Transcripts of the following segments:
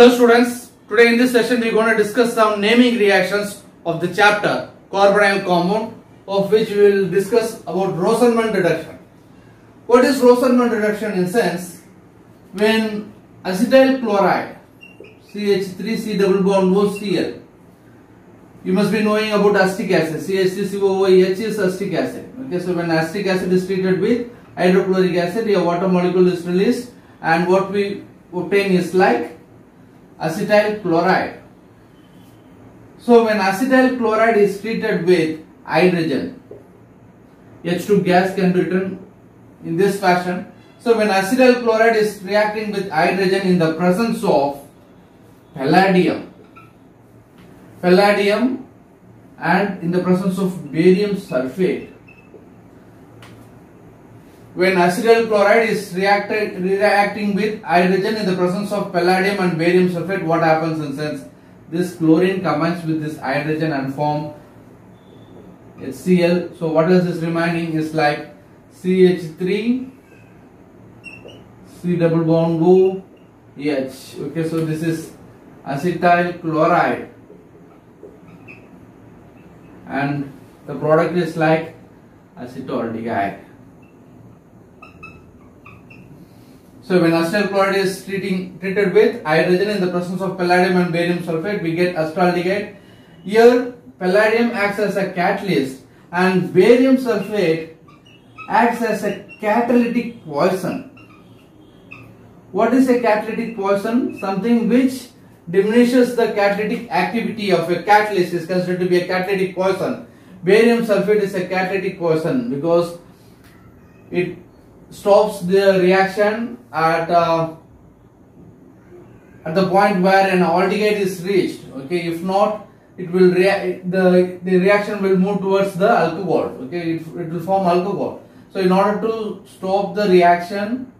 Hello students, today in this session we are going to discuss some naming reactions of the chapter carbonyl compound of which we will discuss about Rosenmund reduction. What is Rosenmund reduction in sense? When acetyl chloride CH3C double bond OCl you must be knowing about acetic acid CH3COOH is acetic acid okay so when acetic acid is treated with hydrochloric acid a water molecule is released and what we obtain is like acetyl chloride. So when acetyl chloride is treated with hydrogen, H2 gas can be written in this fashion. So when acetyl chloride is reacting with hydrogen in the presence of palladium, palladium and in the presence of barium sulfate, when acetyl chloride is reacted, reacting with hydrogen in the presence of palladium and barium sulfate, what happens in sense? This chlorine combines with this hydrogen and form HCl. So what is this remaining is like CH3, C double bond O, H. Okay, so this is acetyl chloride and the product is like acetaldehyde. So when acetyl chloride is treating, treated with hydrogen in the presence of palladium and barium sulfate, we get acetaldehyde. Here palladium acts as a catalyst and barium sulfate acts as a catalytic poison. What is a catalytic poison? Something which diminishes the catalytic activity of a catalyst is considered to be a catalytic poison. Barium sulfate is a catalytic poison because it stops the reaction at uh, at the point where an aldehyde is reached okay? If not it will the the reaction will move towards the alcohol okay? It, it will form alcohol. So in order to stop the reaction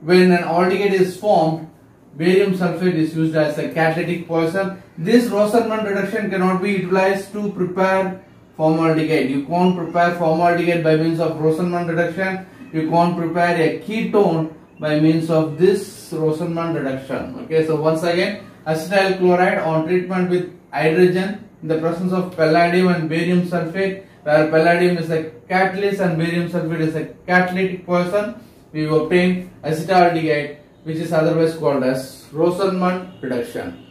when an aldehyde is formed barium sulfate is used as a catalytic poison. This rosenmund reduction cannot be utilized to prepare formaldehyde. You can't prepare formaldehyde by means of rosenmund reduction you can't prepare a ketone by means of this Rosenmund reduction. Okay, so once again, acetyl chloride on treatment with hydrogen in the presence of palladium and barium sulfate, where palladium is a catalyst and barium sulfate is a catalytic poison, we obtain acetaldehyde, which is otherwise called as Rosenmund reduction.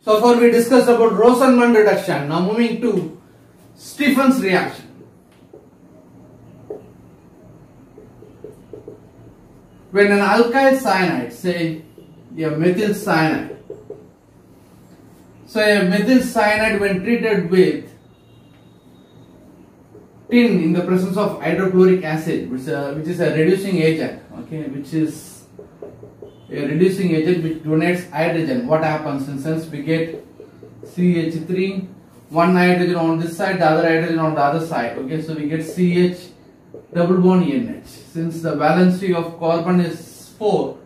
So far we discussed about Rosenmund reduction. Now moving to Stephen's reaction. When an alkyl cyanide, say a methyl cyanide, so a methyl cyanide when treated with tin in the presence of hydrochloric acid, which, uh, which is a reducing agent, okay, which is a reducing agent which donates hydrogen. What happens in sense we get CH3 one hydrogen on this side, the other hydrogen on the other side. Okay, so we get CH double bond NH. Since the valency of carbon is 4,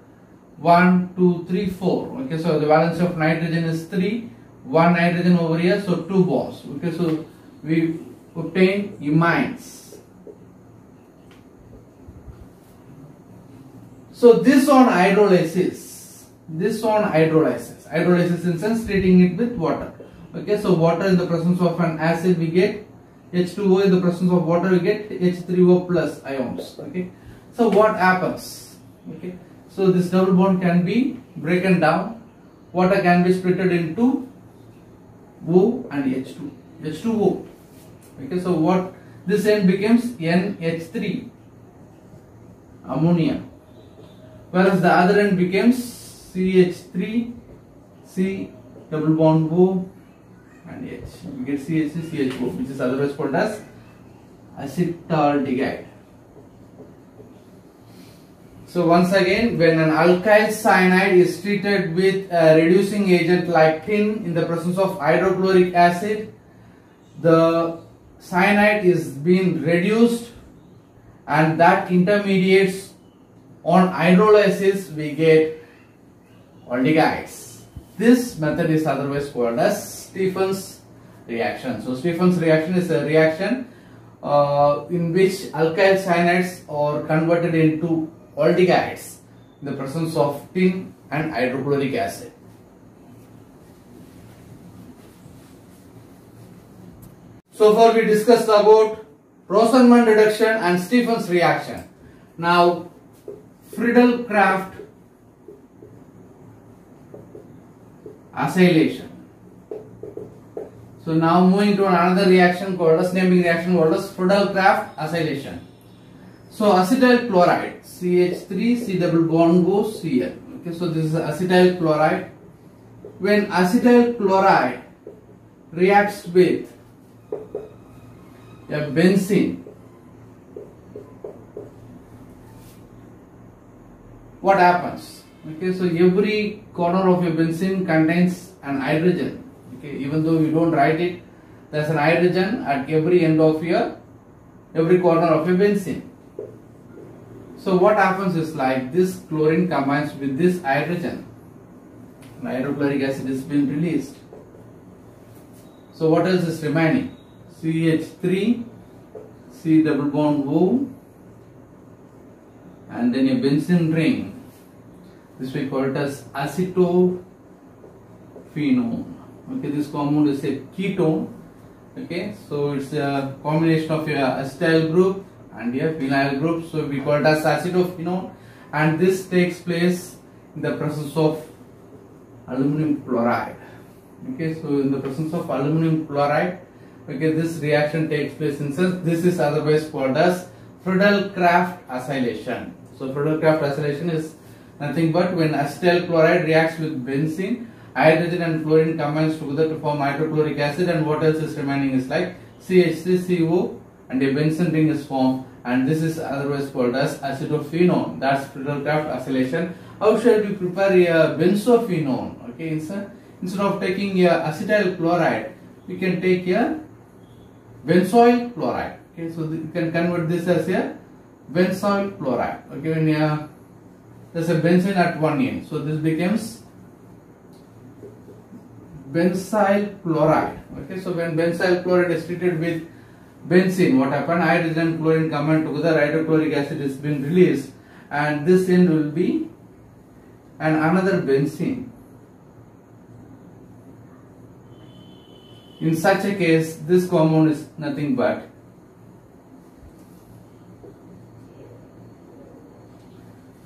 1, 2, 3, 4. Okay, so the valency of nitrogen is 3, 1 hydrogen over here, so 2 bonds. Okay, so we obtain imines. So this on hydrolysis, this on hydrolysis, hydrolysis in sense treating it with water okay so water in the presence of an acid we get H2O in the presence of water we get H3O plus ions okay? So what happens? Okay so this double bond can be broken down. Water can be splitted into O and H2 H2O okay so what this end becomes NH3 ammonia. Whereas the other end becomes CH3 C double bond O and H. We get CH CH4 which is otherwise called as acetaldehyde. So once again when an alkyl cyanide is treated with a reducing agent like tin in the presence of hydrochloric acid the cyanide is being reduced and that intermediates on hydrolysis we get aldehydes. This method is otherwise called as Stephen's reaction. So Stephen's reaction is a reaction uh, in which alkyl cyanides are converted into aldehydes in the presence of tin and hydrochloric acid. So far we discussed about Rosenmund reduction and Stephens reaction. Now Friedel-Crafts acylation. So now moving to another reaction called as naming reaction called as Friedel-Crafts acylation. So acetyl chloride CH3 C double bond goes here. Okay, so this is acetyl chloride. When acetyl chloride reacts with a benzene, what happens? Okay, so every corner of a benzene contains an hydrogen. Okay, even though you don't write it, there's an hydrogen at every end of your every corner of a benzene. So what happens is like this chlorine combines with this hydrogen. Hydrochloric acid is being released. So what else is remaining? CH3, C double bond O, and then a benzene ring. This we call it as acetophenone. Okay, this compound is a ketone. Okay, so it's a combination of a acetyl group and a phenyl group. So we call it as acetophenone, and this takes place in the presence of aluminum chloride. Okay, so in the presence of aluminum chloride, okay, this reaction takes place in sense this is otherwise called as Friedel-Crafts acylation. So Friedel-Crafts acylation is nothing but when acetyl chloride reacts with benzene, hydrogen and fluorine combines together to form hydrochloric acid and what else is remaining is like CH3CO and a benzene ring is formed and this is otherwise called as acetophenone. That's Friedel-Crafts acylation. How shall we prepare a benzophenone? Okay, instead, instead of taking a acetyl chloride, we can take a benzoyl chloride. Okay, so you can convert this as a benzoyl chloride. Okay, when you there's a benzene at one end, so this becomes benzyl chloride. Okay, so when benzyl chloride is treated with benzene, what happened? Hydrogen and chlorine combine together, hydrochloric acid is been released, and this end will be and another benzene. In such a case, this compound is nothing but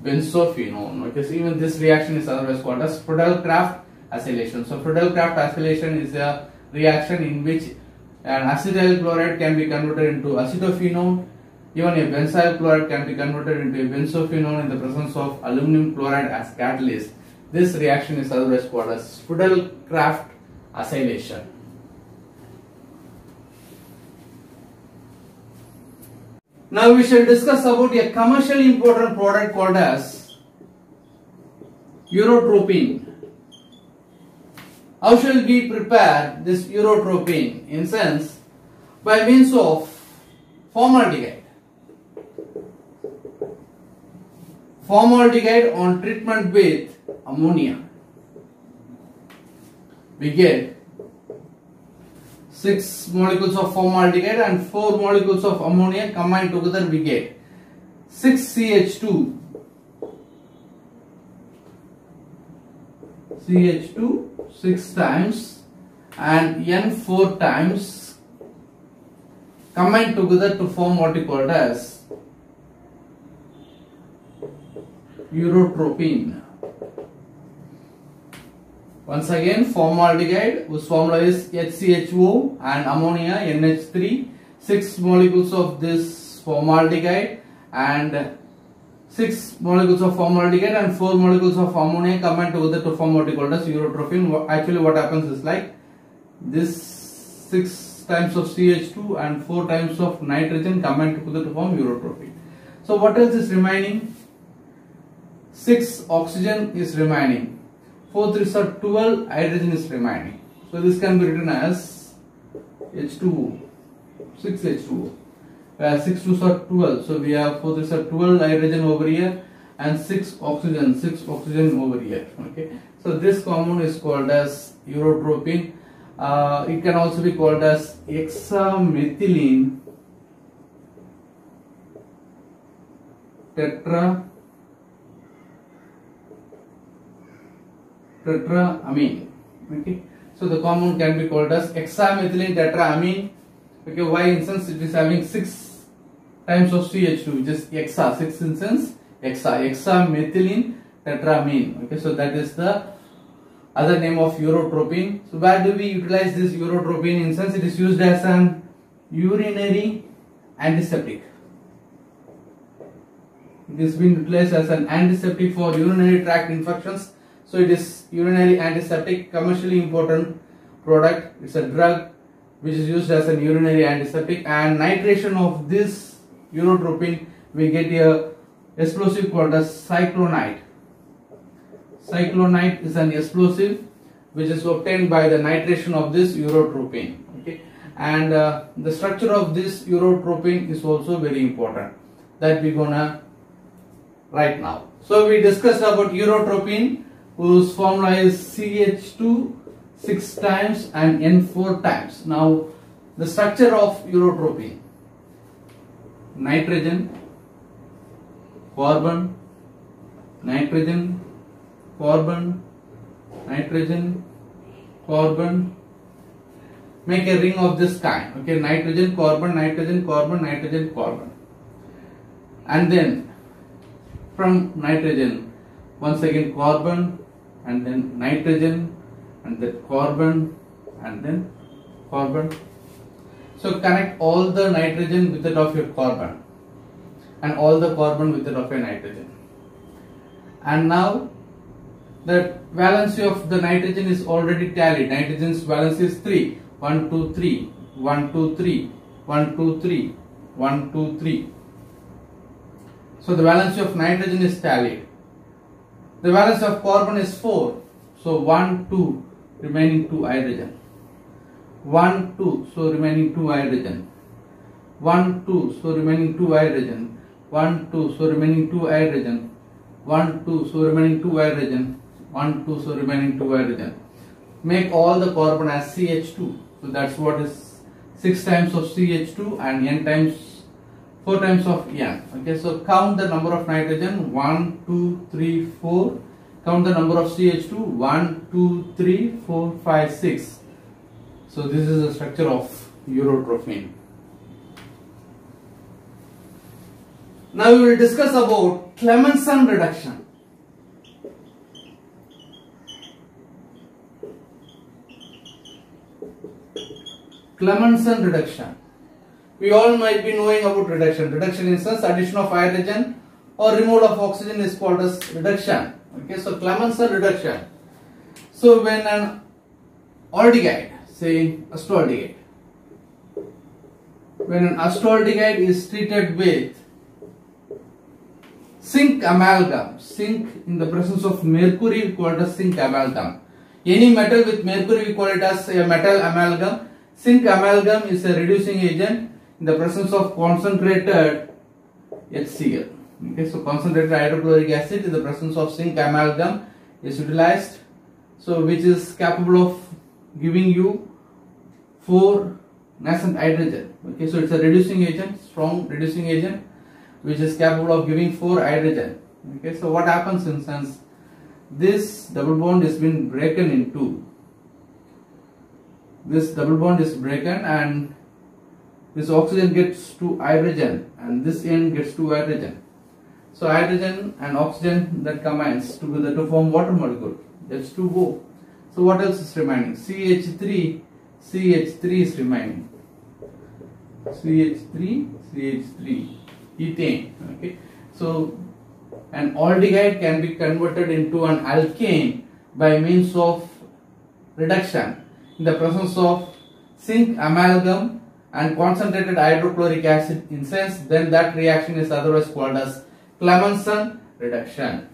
benzophenone. Okay, so even this reaction is otherwise called as Friedel-Crafts acylation. So Friedel-Crafts acylation is a reaction in which an acetyl chloride can be converted into acetophenone. Even a benzyl chloride can be converted into a benzophenone in the presence of aluminum chloride as catalyst. This reaction is otherwise called as Friedel-Crafts acylation. Now we shall discuss about a commercially important product called as urotropine. How shall we prepare this urotropine? In sense, by means of formaldehyde. Formaldehyde on treatment with ammonia. We get 6 molecules of formaldehyde and 4 molecules of ammonia combined together we get 6 CH2 CH2 6 times and N 4 times combined together to form what we called as urotropine. Once again formaldehyde whose formula is HCHO and ammonia NH3 6 molecules of this formaldehyde and 6 molecules of formaldehyde and 4 molecules of ammonia combined together to form what we call as urotropine. Actually what happens is like this 6 times of CH2 and 4 times of nitrogen combined together to form urotropine. So what else is remaining? 6 oxygen is remaining. 4 3 are 12 hydrogen is remaining. So this can be written as H2O 6 uh, 6 2s are 12 so we have 4 3s are 12 hydrogen over here and 6 oxygen 6 oxygen over here okay? So this compound is called as urotropine uh, it can also be called as hexamethylene tetra tetraamine okay? So the compound can be called as hexamethylene tetraamine Okay, why instance it is having six times of CH2, which is hexa, six instance hexa, methylene tetramine. Okay, so that is the other name of urotropine. So where do we utilize this urotropine instance? It is used as an urinary antiseptic. It is been utilized as an antiseptic for urinary tract infections. So it is urinary antiseptic, commercially important product. It's a drug which is used as an urinary antiseptic and nitration of this urotropine we get a explosive called as cyclonite. Cyclonite is an explosive which is obtained by the nitration of this urotropine. Okay, and uh, the structure of this urotropine is also very important that we're gonna right now. So we discussed about urotropine whose formula is CH2 6 times and N4 times. Now the structure of urotropine nitrogen, carbon, nitrogen, carbon, nitrogen, carbon. Make a ring of this kind. Okay nitrogen carbon nitrogen carbon nitrogen carbon. And then from nitrogen once again carbon and then nitrogen and then carbon and then carbon. So connect all the nitrogen with that of your carbon and all the carbon with that of your nitrogen. And now the valency of the nitrogen is already tallied. Nitrogen's valence is 3 1 2 3 1 2 3 1 2 3 1 2 3 so the valence of nitrogen is tallied. The valence of carbon is 4. So 1, 2, remaining 2 hydrogen. 1, 2, so remaining 2 hydrogen. 1, 2, so remaining 2 hydrogen. 1, 2, so remaining 2 hydrogen. 1, 2, so remaining 2 hydrogen. 1, 2, so remaining 2 hydrogen. Make all the carbon as CH2. So that's what is 6 times of CH2 and N times 4 times of N. Okay, so count the number of nitrogen 1, 2, 3, 4. Count the number of CH2 1, 2, 3, 4, 5, 6. So this is the structure of urotropine. Now we will discuss about Clemmensen reduction. Clemmensen reduction. We all might be knowing about reduction. Reduction is sense addition of hydrogen or removal of oxygen is called as reduction. Okay, so Clemmensen reduction. So when an aldehyde, say acetaldehyde, when an acetaldehyde is treated with zinc amalgam, zinc in the presence of mercury we call it as zinc amalgam. Any metal with mercury we call it as a metal amalgam. Zinc amalgam is a reducing agent in the presence of concentrated HCl. Okay, so concentrated hydrochloric acid in the presence of zinc amalgam is utilized. So which is capable of giving you 4 nascent hydrogen. Okay, so it's a reducing agent, strong reducing agent which is capable of giving 4 hydrogen. Okay, so what happens in sense this double bond has been broken in two. This double bond is broken and this oxygen gets to hydrogen and this end gets to hydrogen. So hydrogen and oxygen that combines together to form water molecule. That's 2O. So what else is remaining? CH3, CH3 is remaining. CH3, CH3, ethane. Okay. So an aldehyde can be converted into an alkane by means of reduction in the presence of zinc amalgam and concentrated hydrochloric acid in sense then that reaction is otherwise called as Clemmensen reduction.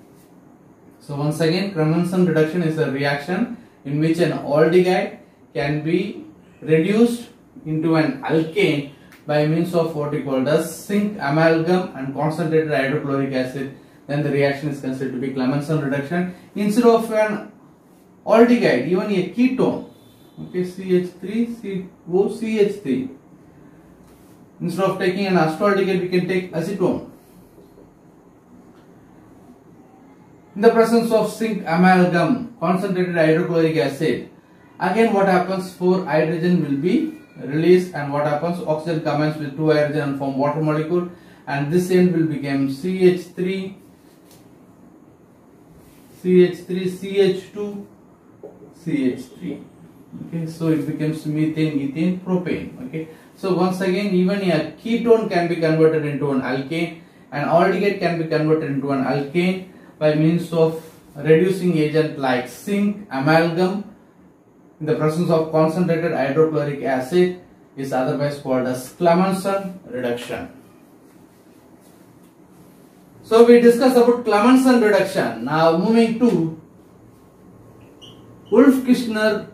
So once again Clemmensen reduction is a reaction in which an aldehyde can be reduced into an alkane by means of what we call as zinc amalgam and concentrated hydrochloric acid then the reaction is considered to be Clemmensen reduction instead of an aldehyde even a ketone okay CH3 COCH3 Instead of taking an acetaldehyde, we can take acetone. In the presence of zinc amalgam concentrated hydrochloric acid again what happens? 4 hydrogen will be released and what happens? Oxygen combines with 2 hydrogen and form water molecule and this end will become CH3 CH3 CH2 CH3 okay so it becomes methane ethane propane. Okay so once again even a ketone can be converted into an alkane and aldehyde can be converted into an alkane by means of reducing agent like zinc amalgam in the presence of concentrated hydrochloric acid is otherwise called as Clemmensen reduction. So we discussed about Clemmensen reduction. Now moving to Wolff-Kishner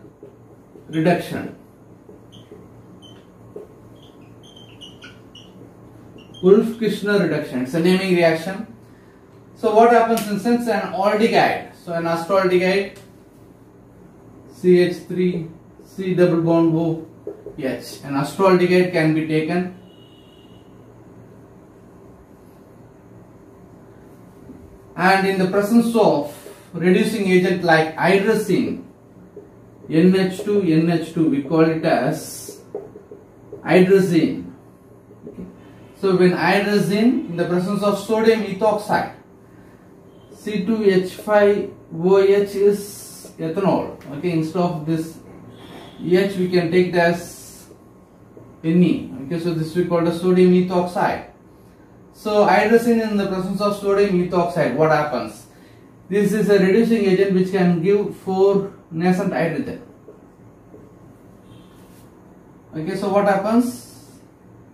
reduction. Wolff-Kishner reduction. It's a naming reaction. So what happens in sense an aldehyde. So an acetaldehyde CH3 C double bond O H. An acetaldehyde can be taken and in the presence of reducing agent like hydrazine NH2 NH2 we call it as hydrazine so when hydrazine in the presence of sodium ethoxide C2H5OH is ethanol okay instead of this H we can take it as Ne okay so this we call the sodium ethoxide so hydrazine in the presence of sodium ethoxide what happens this is a reducing agent which can give 4 nascent hydrogen. Okay, so what happens?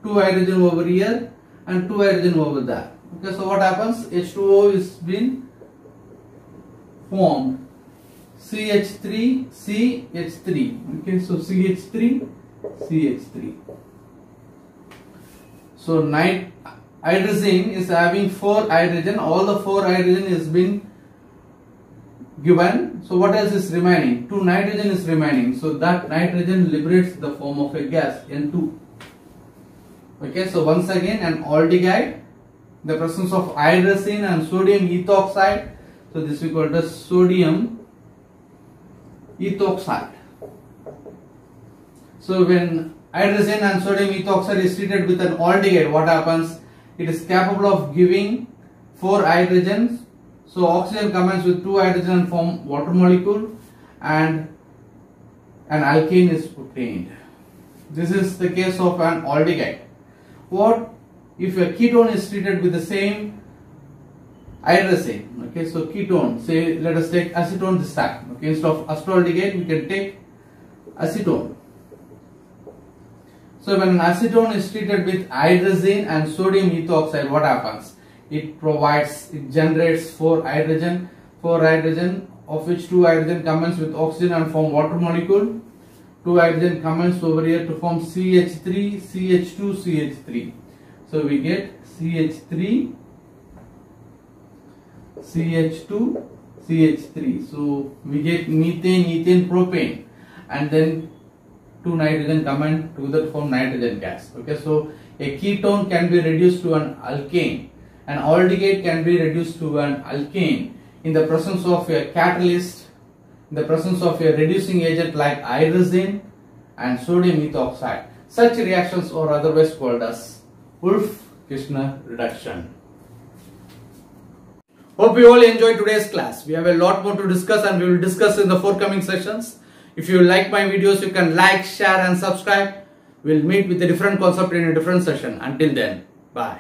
2 hydrogen over here and 2 hydrogen over there. Okay, so what happens? H2O is been formed. CH3, CH3. Okay, so CH3, CH3. So night hydrazine is having 4 hydrogen. All the 4 hydrogen is been given. So what else is remaining? 2 nitrogen is remaining. So that nitrogen liberates the form of a gas N2. Okay, so once again an aldehyde, the presence of hydrazine and sodium ethoxide. So this we call the sodium ethoxide. So when hydrazine and sodium ethoxide is treated with an aldehyde, what happens? It is capable of giving 4 hydrogens so oxygen combines with two hydrogen and form water molecule and an alkane is obtained. This is the case of an aldehyde. What if a ketone is treated with the same hydrazine? Okay, so ketone, say let us take acetone this time. Okay, instead of acetaldehyde, we can take acetone. So when an acetone is treated with hydrazine and sodium ethoxide, what happens? it provides it generates four hydrogen four hydrogen of which two hydrogen combines with oxygen and form water molecule two hydrogen combines over here to form CH3 CH2 CH3 so we get CH3 CH2 CH3 so we get methane ethane propane. And then two nitrogen combine together to form nitrogen gas. Okay so a ketone can be reduced to an alkane. An aldehyde can be reduced to an alkane. In the presence of a catalyst, in the presence of a reducing agent like hydrazine and sodium ethoxide. Such reactions are otherwise called as Wolff-Kishner reduction. Hope you all enjoyed today's class. We have a lot more to discuss and we will discuss in the forthcoming sessions. If you like my videos, you can like, share and subscribe. We'll meet with a different concept in a different session. Until then, bye.